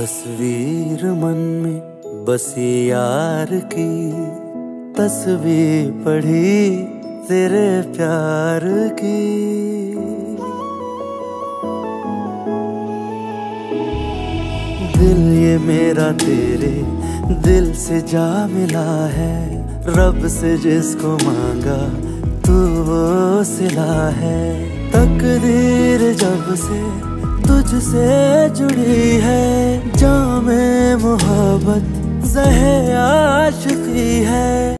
तस्वीर मन में बसी यार की। तस्वीर पढ़ी तेरे प्यार की। दिल ये मेरा तेरे दिल से जा मिला है। रब से जिसको मांगा तू वो सिला है। तकदीर जब से तुझसे जुड़ी मोहब्बत जहे आशिकी।